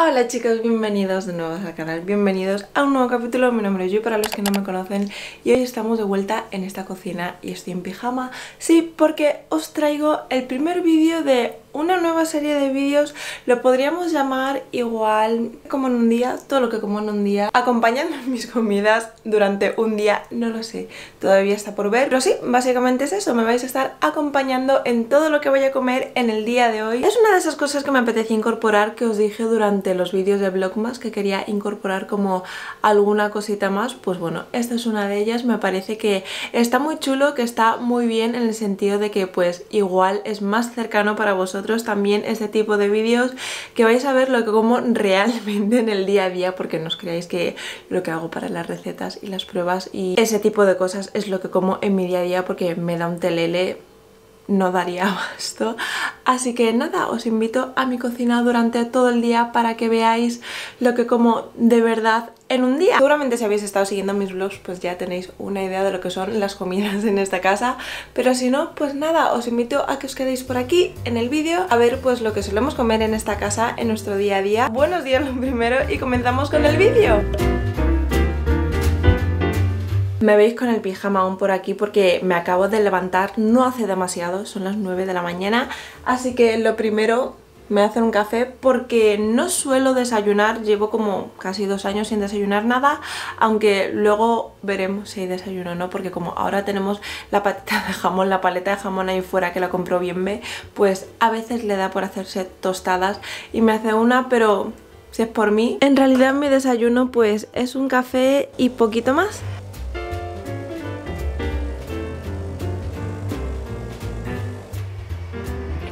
Hola chicos, bienvenidos de nuevo al canal, bienvenidos a un nuevo capítulo, mi nombre es Yu para los que no me conocen y hoy estamos de vuelta en esta cocina y estoy en pijama, sí, porque os traigo el primer vídeo de una nueva serie de vídeos, lo podríamos llamar igual como en un día, todo lo que como en un día, acompañando mis comidas durante un día, no lo sé, todavía está por ver, pero sí, básicamente es eso, me vais a estar acompañando en todo lo que voy a comer en el día de hoy. Es una de esas cosas que me apetecía incorporar que os dije durante los vídeos de Vlogmas que quería incorporar como alguna cosita más, pues bueno, esta es una de ellas, me parece que está muy chulo, que está muy bien en el sentido de que pues igual es más cercano para vosotros también este tipo de vídeos que vais a ver lo que como realmente en el día a día porque no os creáis que lo que hago para las recetas y las pruebas y ese tipo de cosas es lo que como en mi día a día porque me da un telele no daría esto. Así que nada, os invito a mi cocina durante todo el día para que veáis lo que como de verdad en un día. Seguramente si habéis estado siguiendo mis vlogs pues ya tenéis una idea de lo que son las comidas en esta casa, pero si no, pues nada, os invito a que os quedéis por aquí en el vídeo a ver pues lo que solemos comer en esta casa en nuestro día a día. Buenos días lo primero y comenzamos con el vídeo. Me veis con el pijama aún por aquí porque me acabo de levantar, no hace demasiado, son las 9 de la mañana, así que lo primero me voy a hacer un café porque no suelo desayunar, llevo como casi dos años sin desayunar nada, aunque luego veremos si hay desayuno o no, porque como ahora tenemos la patita de jamón, la paleta de jamón ahí fuera que la compró bien B, pues a veces le da por hacerse tostadas y me hace una, pero si es por mí. En realidad mi desayuno pues es un café y poquito más.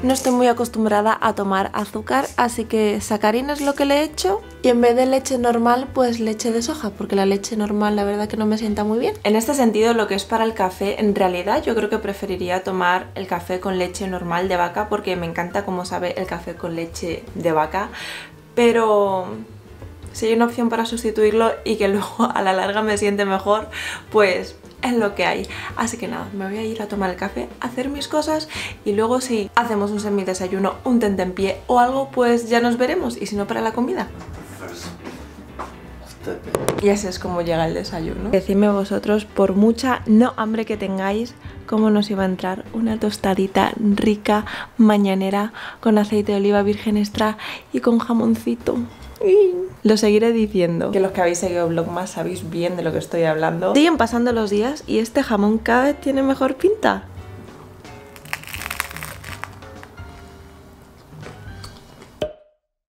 No estoy muy acostumbrada a tomar azúcar, así que sacarina es lo que le he hecho y en vez de leche normal, pues leche de soja, porque la leche normal la verdad que no me sienta muy bien. En este sentido, lo que es para el café, en realidad yo creo que preferiría tomar el café con leche normal de vaca, porque me encanta cómo sabe el café con leche de vaca, pero si hay una opción para sustituirlo y que luego a la larga me siente mejor, pues es lo que hay. Así que nada, me voy a ir a tomar el café, hacer mis cosas y luego si hacemos un semi desayuno, un pie o algo, pues ya nos veremos. Y si no, para la comida. Y así es como llega el desayuno. Decidme vosotros, por mucha no hambre que tengáis, cómo nos iba a entrar una tostadita rica, mañanera, con aceite de oliva virgen extra y con jamoncito. Lo seguiré diciendo, que los que habéis seguido más sabéis bien de lo que estoy hablando. Siguen pasando los días y este jamón cada vez tiene mejor pinta.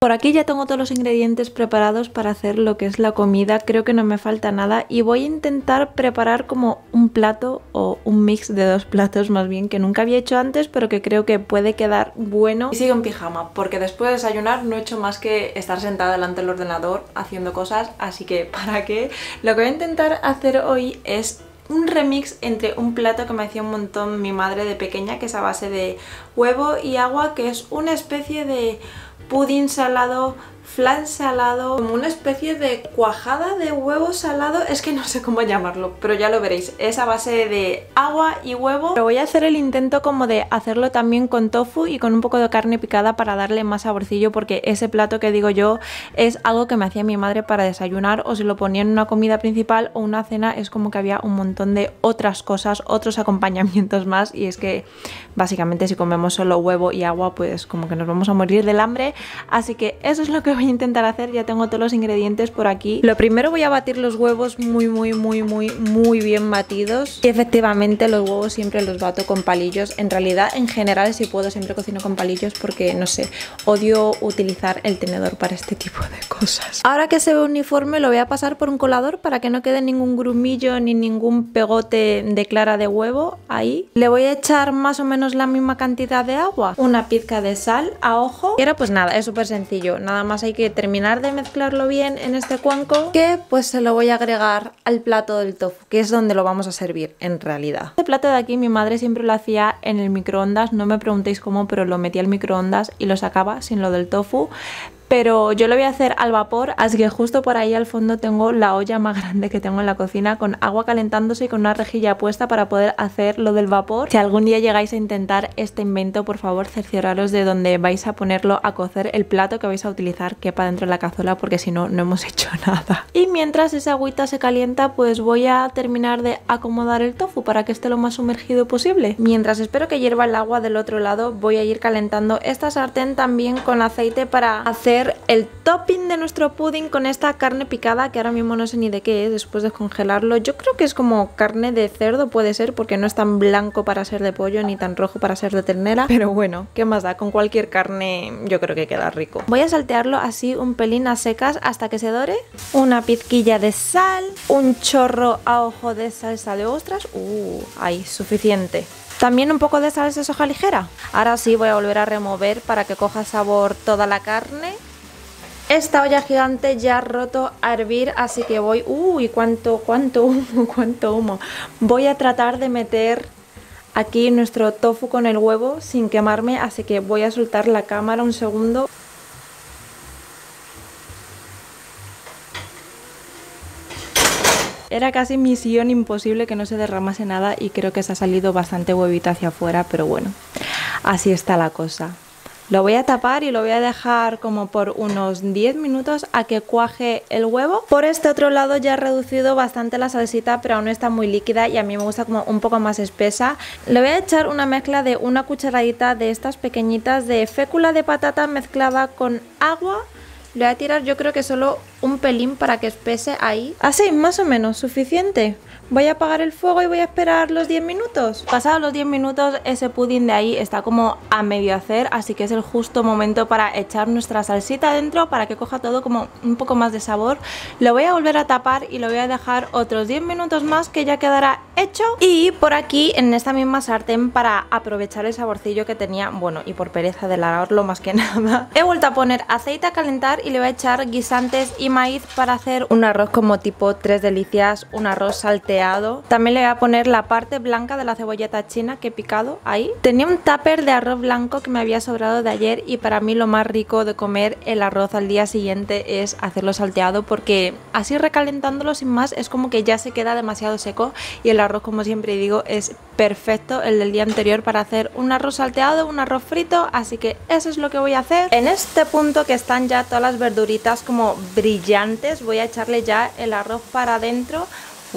Por aquí ya tengo todos los ingredientes preparados para hacer lo que es la comida, creo que no me falta nada y voy a intentar preparar como un plato o un mix de dos platos más bien que nunca había hecho antes pero que creo que puede quedar bueno. Y sigo en pijama porque después de desayunar no he hecho más que estar sentada delante del ordenador haciendo cosas, así que ¿para qué? Lo que voy a intentar hacer hoy es un remix entre un plato que me hacía un montón mi madre de pequeña que es a base de huevo y agua que es una especie de pudding salado flan salado, como una especie de cuajada de huevo salado, es que no sé cómo llamarlo, pero ya lo veréis, es a base de agua y huevo. Pero voy a hacer el intento como de hacerlo también con tofu y con un poco de carne picada para darle más saborcillo porque ese plato que digo yo es algo que me hacía mi madre para desayunar o se lo ponía en una comida principal o una cena, es como que había un montón de otras cosas, otros acompañamientos más. Y es que básicamente si comemos solo huevo y agua pues como que nos vamos a morir del hambre, así que eso es lo que voy a intentar hacer, ya tengo todos los ingredientes por aquí. Lo primero voy a batir los huevos muy, muy, muy, muy, muy bien batidos. Y efectivamente los huevos siempre los bato con palillos. En realidad, en general, si puedo, siempre cocino con palillos porque, no sé, odio utilizar el tenedor para este tipo de cosas. Ahora que se ve uniforme, lo voy a pasar por un colador para que no quede ningún grumillo ni ningún pegote de clara de huevo ahí. Le voy a echar más o menos la misma cantidad de agua, una pizca de sal a ojo. Y ahora pues nada, es súper sencillo. Nada más que terminar de mezclarlo bien en este cuenco que pues se lo voy a agregar al plato del tofu, que es donde lo vamos a servir en realidad. Este plato de aquí mi madre siempre lo hacía en el microondas, no me preguntéis cómo, pero lo metía al microondas y lo sacaba sin lo del tofu pero yo lo voy a hacer al vapor, así que justo por ahí al fondo tengo la olla más grande que tengo en la cocina con agua calentándose y con una rejilla puesta para poder hacer lo del vapor. Si algún día llegáis a intentar este invento, por favor cercioraros de donde vais a ponerlo a cocer el plato que vais a utilizar quepa dentro de la cazuela porque si no, no hemos hecho nada. Y mientras esa agüita se calienta, pues voy a terminar de acomodar el tofu para que esté lo más sumergido posible. Mientras espero que hierva el agua del otro lado, voy a ir calentando esta sartén también con aceite para hacer el topping de nuestro pudding con esta carne picada que ahora mismo no sé ni de qué es después de congelarlo. Yo creo que es como carne de cerdo, puede ser, porque no es tan blanco para ser de pollo ni tan rojo para ser de ternera. Pero bueno, ¿qué más da? Con cualquier carne yo creo que queda rico. Voy a saltearlo así un pelín a secas hasta que se dore. Una pizquilla de sal, un chorro a ojo de salsa de ostras. Uh, ahí, suficiente. También un poco de salsa de soja ligera. Ahora sí voy a volver a remover para que coja sabor toda la carne. Esta olla gigante ya ha roto a hervir, así que voy... ¡Uy! ¡Cuánto, cuánto humo! ¡Cuánto humo! Voy a tratar de meter aquí nuestro tofu con el huevo sin quemarme, así que voy a soltar la cámara un segundo. Era casi misión imposible que no se derramase nada y creo que se ha salido bastante huevita hacia afuera, pero bueno, así está la cosa. Lo voy a tapar y lo voy a dejar como por unos 10 minutos a que cuaje el huevo. Por este otro lado ya he reducido bastante la salsita, pero aún está muy líquida y a mí me gusta como un poco más espesa. Le voy a echar una mezcla de una cucharadita de estas pequeñitas de fécula de patata mezclada con agua le voy a tirar yo creo que solo un pelín para que espese ahí. Así, más o menos, suficiente. Voy a apagar el fuego y voy a esperar los 10 minutos. Pasados los 10 minutos, ese pudding de ahí está como a medio hacer, así que es el justo momento para echar nuestra salsita dentro para que coja todo como un poco más de sabor. Lo voy a volver a tapar y lo voy a dejar otros 10 minutos más que ya quedará hecho. Y por aquí, en esta misma sartén, para aprovechar el saborcillo que tenía, bueno, y por pereza de lavarlo más que nada, he vuelto a poner aceite a calentar y le voy a echar guisantes y maíz para hacer un arroz como tipo tres delicias, un arroz salteado también le voy a poner la parte blanca de la cebolleta china que he picado ahí. Tenía un tupper de arroz blanco que me había sobrado de ayer y para mí lo más rico de comer el arroz al día siguiente es hacerlo salteado porque así recalentándolo sin más es como que ya se queda demasiado seco y el arroz como siempre digo es perfecto el del día anterior para hacer un arroz salteado, un arroz frito, así que eso es lo que voy a hacer. En este punto que están ya todas las verduritas como brillantes voy a echarle ya el arroz para adentro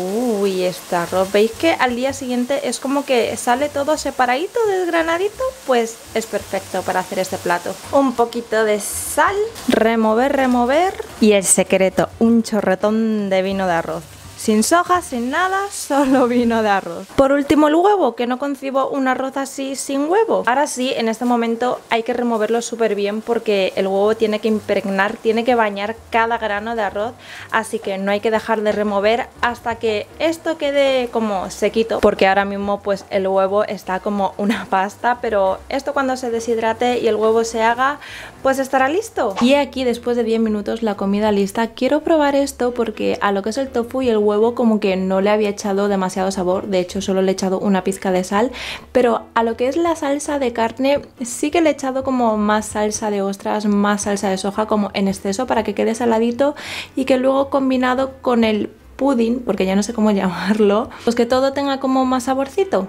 Uy, este arroz, ¿veis que al día siguiente es como que sale todo separadito, desgranadito? Pues es perfecto para hacer este plato. Un poquito de sal, remover, remover y el secreto, un chorretón de vino de arroz. Sin soja, sin nada, solo vino de arroz. Por último el huevo, que no concibo un arroz así sin huevo. Ahora sí, en este momento hay que removerlo súper bien porque el huevo tiene que impregnar, tiene que bañar cada grano de arroz, así que no hay que dejar de remover hasta que esto quede como sequito, porque ahora mismo pues el huevo está como una pasta, pero esto cuando se deshidrate y el huevo se haga, pues estará listo. Y aquí después de 10 minutos la comida lista, quiero probar esto porque a lo que es el tofu y el huevo huevo como que no le había echado demasiado sabor, de hecho solo le he echado una pizca de sal, pero a lo que es la salsa de carne sí que le he echado como más salsa de ostras, más salsa de soja como en exceso para que quede saladito y que luego combinado con el pudding, porque ya no sé cómo llamarlo, pues que todo tenga como más saborcito.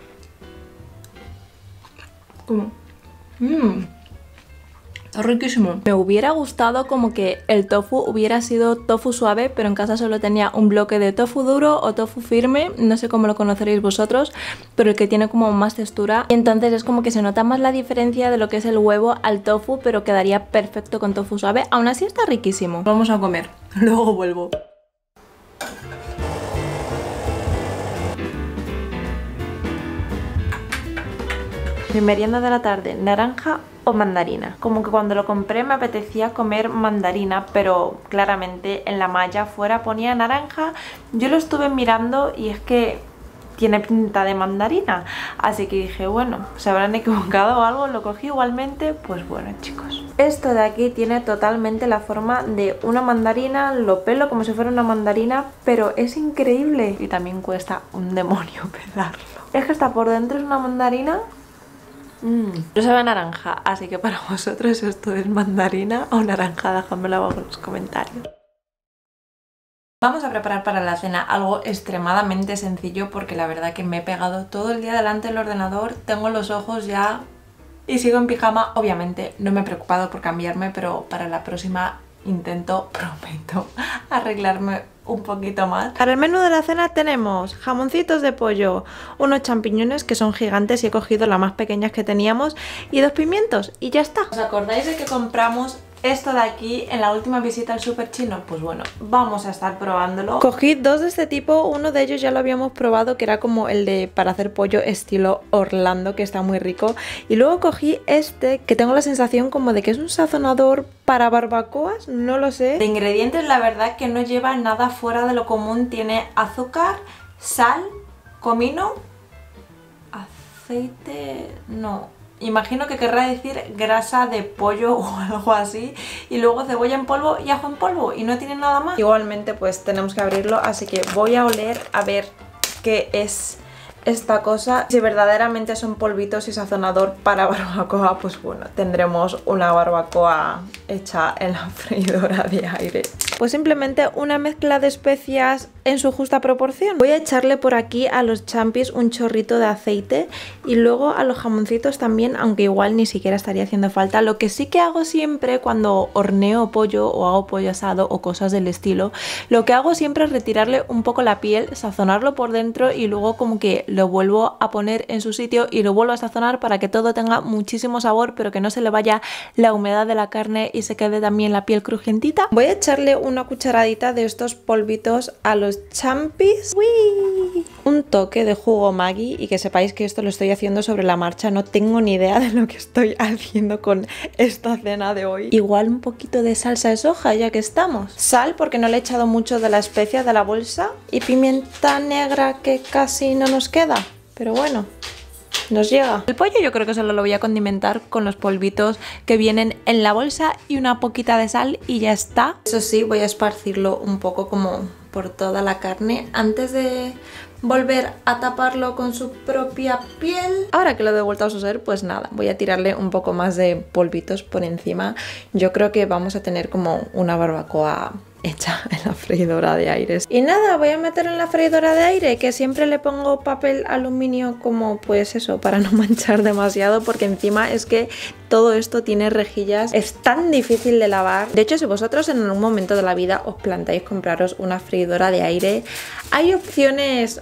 Como... Mmm Está riquísimo. Me hubiera gustado como que el tofu hubiera sido tofu suave, pero en casa solo tenía un bloque de tofu duro o tofu firme, no sé cómo lo conoceréis vosotros, pero el que tiene como más textura. Y entonces es como que se nota más la diferencia de lo que es el huevo al tofu, pero quedaría perfecto con tofu suave. Aún así está riquísimo. Vamos a comer, luego vuelvo. Mi merienda de la tarde, naranja mandarina. Como que cuando lo compré me apetecía comer mandarina, pero claramente en la malla fuera ponía naranja. Yo lo estuve mirando y es que tiene pinta de mandarina. Así que dije, bueno, se habrán equivocado o algo, lo cogí igualmente, pues bueno chicos. Esto de aquí tiene totalmente la forma de una mandarina, lo pelo como si fuera una mandarina, pero es increíble. Y también cuesta un demonio pelarlo. Es que está por dentro es una mandarina No sabe naranja, así que para vosotros esto es mandarina o naranja, dejadmelo abajo en los comentarios. Vamos a preparar para la cena algo extremadamente sencillo porque la verdad que me he pegado todo el día delante del ordenador, tengo los ojos ya y sigo en pijama. Obviamente no me he preocupado por cambiarme, pero para la próxima intento, prometo, arreglarme un poquito más. Para el menú de la cena tenemos jamoncitos de pollo, unos champiñones que son gigantes y he cogido las más pequeñas que teníamos y dos pimientos y ya está. ¿Os acordáis de que compramos esto de aquí en la última visita al super chino, pues bueno, vamos a estar probándolo. Cogí dos de este tipo, uno de ellos ya lo habíamos probado que era como el de para hacer pollo estilo Orlando, que está muy rico. Y luego cogí este que tengo la sensación como de que es un sazonador para barbacoas, no lo sé. De ingredientes la verdad que no lleva nada fuera de lo común, tiene azúcar, sal, comino, aceite, no, imagino que querrá decir grasa de pollo o algo así y luego cebolla en polvo y ajo en polvo y no tiene nada más. Igualmente pues tenemos que abrirlo así que voy a oler a ver qué es esta cosa. Si verdaderamente son polvitos y sazonador para barbacoa, pues bueno, tendremos una barbacoa hecha en la freidora de aire. Pues simplemente una mezcla de especias en su justa proporción. Voy a echarle por aquí a los champis un chorrito de aceite y luego a los jamoncitos también, aunque igual ni siquiera estaría haciendo falta. Lo que sí que hago siempre cuando horneo pollo o hago pollo asado o cosas del estilo, lo que hago siempre es retirarle un poco la piel, sazonarlo por dentro y luego como que lo vuelvo a poner en su sitio y lo vuelvo a sazonar para que todo tenga muchísimo sabor pero que no se le vaya la humedad de la carne y se quede también la piel crujientita. Voy a echarle una cucharadita de estos polvitos a los champis. Un toque de jugo Maggi y que sepáis que esto lo estoy haciendo sobre la marcha. No tengo ni idea de lo que estoy haciendo con esta cena de hoy. Igual un poquito de salsa de soja ya que estamos. Sal porque no le he echado mucho de la especia de la bolsa. Y pimienta negra que casi no nos queda. Pero bueno, nos llega. El pollo yo creo que solo lo voy a condimentar con los polvitos que vienen en la bolsa y una poquita de sal y ya está. Eso sí, voy a esparcirlo un poco como por toda la carne antes de volver a taparlo con su propia piel. Ahora que lo he vuelto a suceder, pues nada, voy a tirarle un poco más de polvitos por encima. Yo creo que vamos a tener como una barbacoa hecha en la freidora de aire. Y nada, voy a meter en la freidora de aire, que siempre le pongo papel aluminio como pues eso, para no manchar demasiado, porque encima es que todo esto tiene rejillas, es tan difícil de lavar. De hecho, si vosotros en algún momento de la vida os plantáis compraros una freidora de aire, hay opciones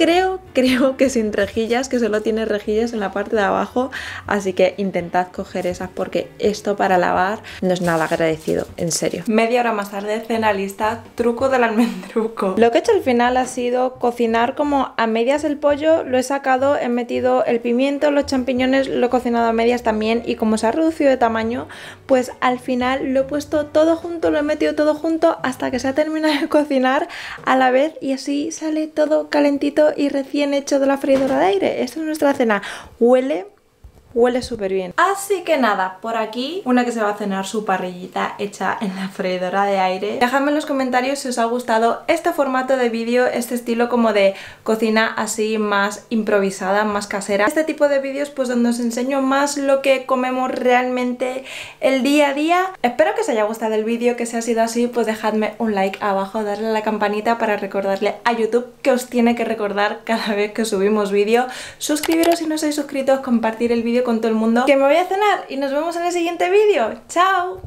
creo, creo que sin rejillas, que solo tiene rejillas en la parte de abajo, así que intentad coger esas porque esto para lavar no es nada agradecido, en serio. Media hora más tarde, cena lista, truco del almendruco. Lo que he hecho al final ha sido cocinar como a medias el pollo, lo he sacado, he metido el pimiento, los champiñones, lo he cocinado a medias también y como se ha reducido de tamaño, pues al final lo he puesto todo junto, lo he metido todo junto hasta que se ha terminado de cocinar a la vez y así sale todo calentito y recién hecho de la freidora de aire. Esta es nuestra cena. Huele Huele súper bien. Así que nada, por aquí una que se va a cenar su parrillita hecha en la freidora de aire. Dejadme en los comentarios si os ha gustado este formato de vídeo, este estilo como de cocina así más improvisada, más casera. Este tipo de vídeos pues donde os enseño más lo que comemos realmente el día a día. Espero que os haya gustado el vídeo, que si ha sido así pues dejadme un like abajo, darle a la campanita para recordarle a YouTube que os tiene que recordar cada vez que subimos vídeo. Suscribiros si no estáis suscritos, compartir el con todo el mundo que me voy a cenar y nos vemos en el siguiente vídeo. ¡Chao!